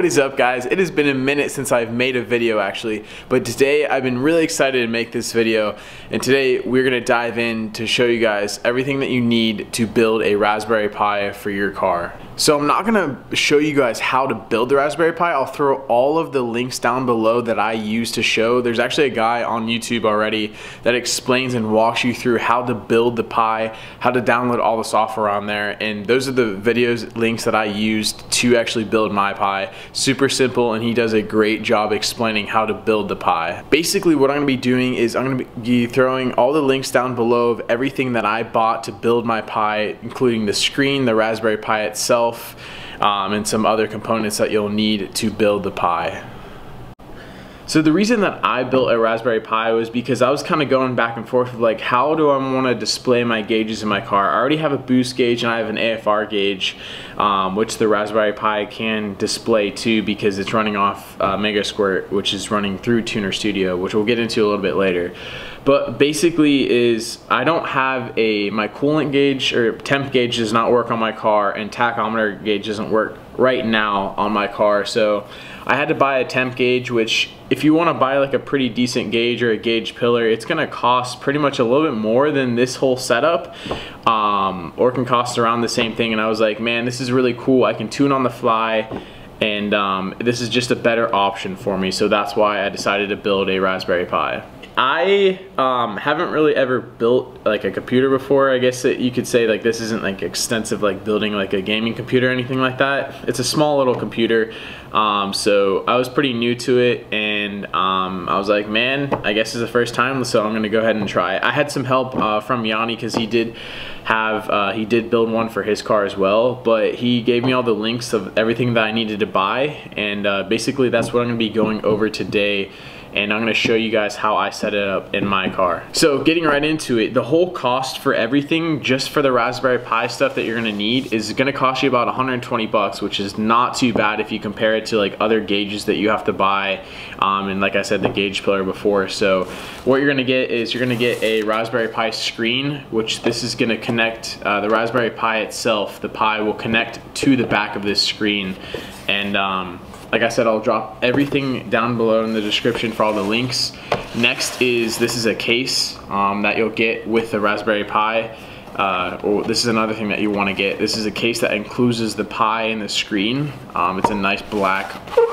What is up guys? It has been a minute since I've made a video actually, but today I've been really excited to make this video and today we're to dive in to show you guys everything that you need to build a Raspberry Pi for your car. So I'm not to show you guys how to build the Raspberry Pi, I'll throw all of the links down below that I use to show. There's actually a guy on YouTube already that explains and walks you through how to build the Pi, how to download all the software on there and those are the videos links that I used to actually build my Pi super simple and he does a great job explaining how to build the Pi. Basically what I'm to be doing is I'm to be throwing all the links down below of everything that I bought to build my Pi including the screen, the Raspberry Pi itself, um, and some other components that you'll need to build the Pi. So the reason that I built a Raspberry Pi was because I was kind of going back and forth of like how do I want to display my gauges in my car. I already have a boost gauge and I have an AFR gauge um, which the Raspberry Pi can display too because it's running off uh, Megasquirt which is running through Tuner Studio which we'll get into a little bit later. But basically is I don't have a my coolant gauge or temp gauge does not work on my car and tachometer gauge doesn't work right now on my car so I had to buy a temp gauge, which if you want to buy like a pretty decent gauge or a gauge pillar, it's to cost pretty much a little bit more than this whole setup, um, or can cost around the same thing. And I was like, man, this is really cool. I can tune on the fly, and um, this is just a better option for me. So that's why I decided to build a Raspberry Pi. I um, haven't really ever built like a computer before. I guess that you could say like this isn't like extensive like building like a gaming computer or anything like that. It's a small little computer. Um, so I was pretty new to it and um, I was like, man, I guess it's the first time, so I'm gonna go ahead and try. I had some help uh, from Yanni because he did have, uh, he did build one for his car as well, but he gave me all the links of everything that I needed to buy and uh, basically that's what I'm gonna be going over today and I'm gonna show you guys how I set it up in my car. So getting right into it, the whole cost for everything, just for the Raspberry Pi stuff that you're gonna need is gonna cost you about 120 bucks, which is not too bad if you compare it to like other gauges that you have to buy. Um, and like I said, the gauge pillar before. So what you're gonna get is you're gonna get a Raspberry Pi screen, which this is gonna connect, uh, the Raspberry Pi itself, the Pi will connect to the back of this screen. And um, like I said, I'll drop everything down below in the description for all the links. Next is, this is a case um, that you'll get with the Raspberry Pi. Uh, or this is another thing that you want to get. This is a case that includes the Pi and the screen. Um, it's a nice black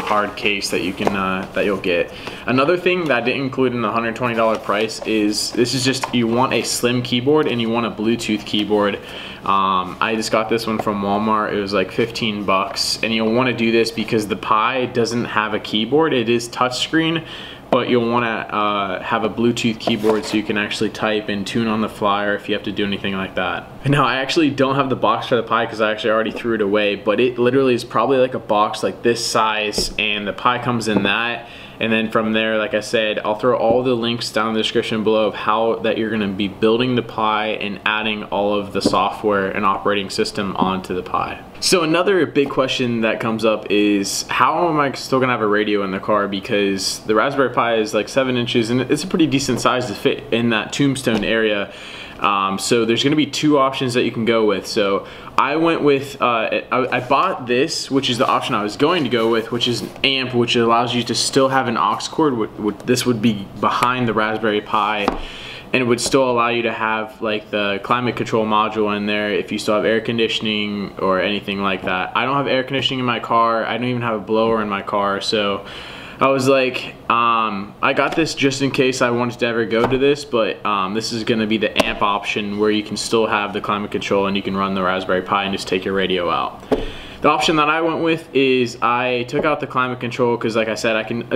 hard case that you can uh, that you'll get. Another thing that I didn't include in the $120 price is this is just you want a slim keyboard and you want a Bluetooth keyboard. Um, I just got this one from Walmart. It was like 15 bucks, and you'll want to do this because the Pi doesn't have a keyboard. It is touchscreen but you'll want to uh, have a Bluetooth keyboard so you can actually type and tune on the fly or if you have to do anything like that. Now I actually don't have the box for the Pi because I actually already threw it away, but it literally is probably like a box like this size and the Pi comes in that and then from there, like I said, I'll throw all the links down in the description below of how that you're gonna be building the Pi and adding all of the software and operating system onto the Pi. So another big question that comes up is how am I still gonna have a radio in the car because the Raspberry Pi is like seven inches and it's a pretty decent size to fit in that tombstone area. Um, so there's gonna be two options that you can go with. So I went with, uh, I, I, bought this, which is the option I was going to go with, which is an amp, which allows you to still have an aux cord. This would be behind the Raspberry Pi and it would still allow you to have like the climate control module in there if you still have air conditioning or anything like that. I don't have air conditioning in my car. I don't even have a blower in my car. So I was like, um, I got this just in case I wanted to ever go to this, but um, this is gonna be the amp option where you can still have the climate control and you can run the Raspberry Pi and just take your radio out. The option that I went with is I took out the climate control because like I said, I can,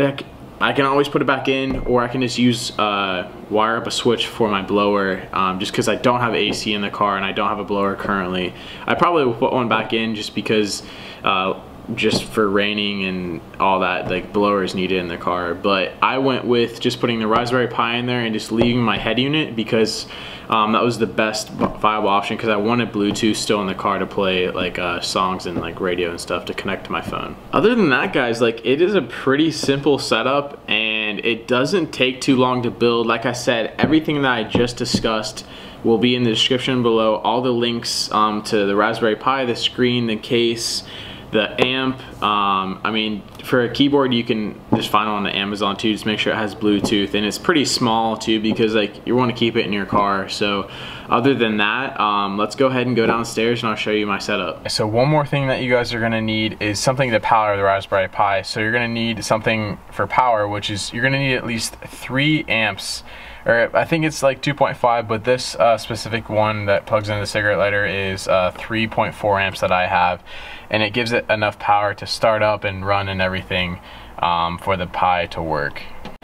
I can always put it back in or I can just use uh, wire up a switch for my blower um, just because I don't have AC in the car and I don't have a blower currently. I probably will put one back in just because uh, just for raining and all that like blowers needed in the car. But I went with just putting the Raspberry Pi in there and just leaving my head unit because um, that was the best viable option because I wanted Bluetooth still in the car to play like uh, songs and like radio and stuff to connect to my phone. Other than that guys like it is a pretty simple setup and it doesn't take too long to build. Like I said everything that I just discussed will be in the description below. All the links um, to the Raspberry Pi the screen the case the amp, um, I mean, for a keyboard, you can just find on the Amazon too. Just make sure it has Bluetooth, and it's pretty small too because like you want to keep it in your car. So, other than that, um, let's go ahead and go downstairs, and I'll show you my setup. So one more thing that you guys are gonna need is something to power the Raspberry Pi. So you're gonna need something for power, which is you're gonna need at least three amps or I think it's like 2.5, but this uh, specific one that plugs into the cigarette lighter is uh, 3.4 amps that I have, and it gives it enough power to start up and run and everything um, for the Pi to work.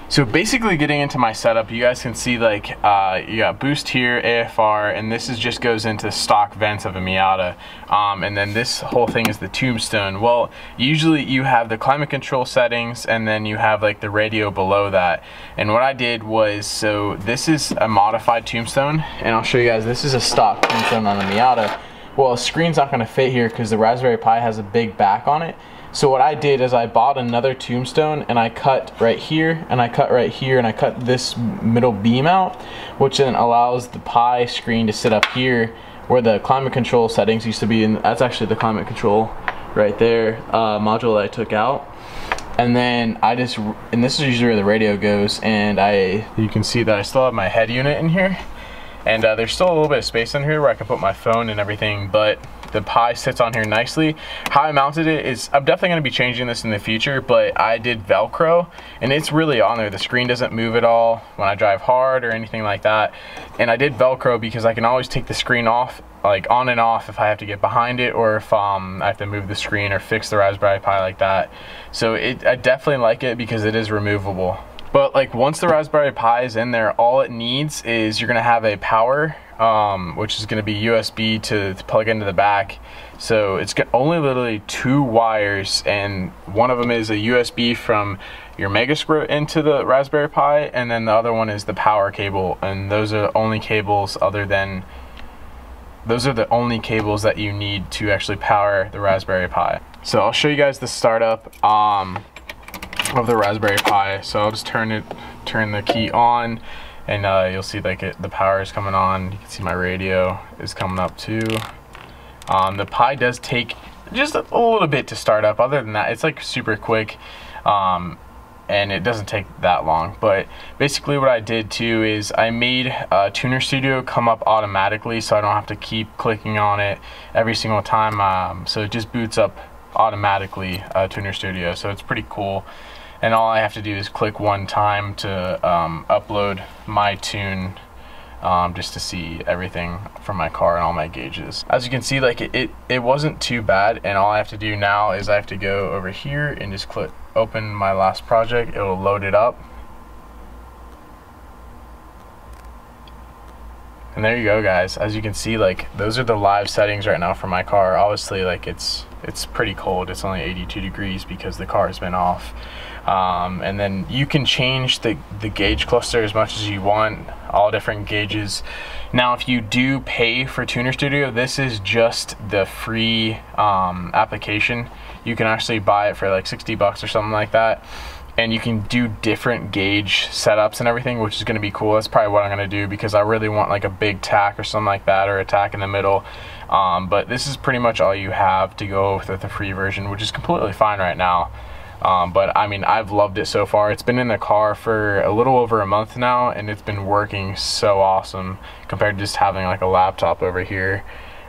So basically getting into my setup, you guys can see like, uh, you got boost here, AFR, and this is just goes into stock vents of a Miata. Um, and then this whole thing is the tombstone. Well, usually you have the climate control settings and then you have like the radio below that. And what I did was, so this is a modified tombstone, and I'll show you guys, this is a stock tombstone on a Miata. Well, a screen's not gonna fit here because the Raspberry Pi has a big back on it. So what I did is I bought another tombstone and I cut right here and I cut right here and I cut this middle beam out, which then allows the Pi screen to sit up here where the climate control settings used to be. And that's actually the climate control right there uh, module that I took out. And then I just, and this is usually where the radio goes and I, you can see that I still have my head unit in here. And uh, there's still a little bit of space in here where I can put my phone and everything, but the Pi sits on here nicely. How I mounted it is, I'm definitely gonna be changing this in the future, but I did Velcro and it's really on there. The screen doesn't move at all when I drive hard or anything like that. And I did Velcro because I can always take the screen off like on and off if I have to get behind it or if um, I have to move the screen or fix the Raspberry Pi like that. So it, I definitely like it because it is removable. But like once the Raspberry Pi is in there, all it needs is you're gonna have a power um, which is going to be USB to, to, plug into the back. So it's only literally two wires, and one of them is a USB from your Megasquirt into the Raspberry Pi, and then the other one is the power cable. And those are only cables other than those are the only cables that you need to actually power the Raspberry Pi. So I'll show you guys the startup um, of the Raspberry Pi. So I'll just turn it, turn the key on and uh, you'll see like it, the power is coming on. You can see my radio is coming up too. Um, the Pi does take just a, little bit to start up. Other than that it's like super quick um, and it doesn't take that long. But basically what I did too is I made uh, Tuner Studio come up automatically so I don't have to keep clicking on it every single time. Um, so it just boots up automatically uh, Tuner Studio. So it's pretty cool and all I have to do is click one time to um, upload my tune um, just to see everything from my car and all my gauges. As you can see, like it, it, it wasn't too bad, and all I have to do now is I have to go over here and just click open my last project. It will load it up. And there you go, guys. As you can see, like those are the live settings right now for my car. Obviously, like it's it's pretty cold. It's only 82 degrees because the car has been off. Um, and then you can change the, the gauge cluster as much as you want, all different gauges. Now, if you do pay for Tuner Studio, this is just the free um, application. You can actually buy it for like 60 bucks or something like that and you can do different gauge setups and everything which is going to be cool. That's probably what I'm going to do because I really want like a big tach or something like that or a tach in the middle. Um, but this is pretty much all you have to go with the free version which is completely fine right now. Um, but I mean I've loved it so far. It's been in the car for a little over a month now and it's been working so awesome compared to just having like a laptop over here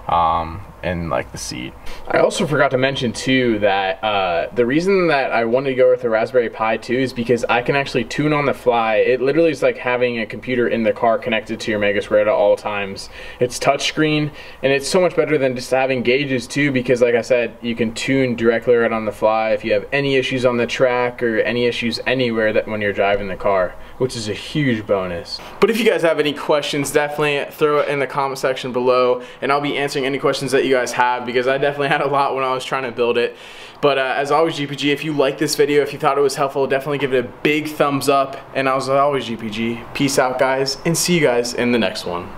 um, and like the seat. I also forgot to mention too that uh, the reason that I wanted to go with the Raspberry Pi 2 is because I can actually tune on the fly. It literally is like having a computer in the car connected to your Megasquirt at all times. It's touchscreen and it's so much better than just having gauges too because like I said, you can tune directly right on the fly if you have any issues on the track or any issues anywhere that when you're driving the car, which is a huge bonus. But if you guys have any questions, definitely throw it in the comment section below and I'll be answering any questions that you guys have because I definitely had a lot when I was trying to build it. But uh, as always, GPG, if you like this video, if you thought it was helpful, definitely give it a big thumbs up. And as always, GPG, peace out, guys, and see you guys in the next one.